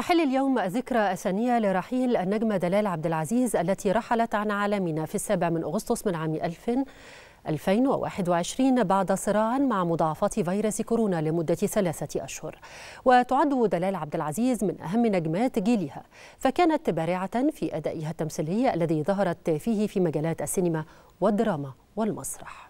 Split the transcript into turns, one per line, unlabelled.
تحل اليوم ذكرى أسانية لرحيل النجمة دلال عبد العزيز التي رحلت عن عالمنا في السابع من أغسطس من عام 2000 2021 بعد صراع مع مضاعفات فيروس كورونا لمدة ثلاثة أشهر. وتعد دلال عبد العزيز من أهم نجمات جيلها. فكانت بارعة في أدائها التمثيلي الذي ظهرت فيه في مجالات السينما والدراما والمسرح.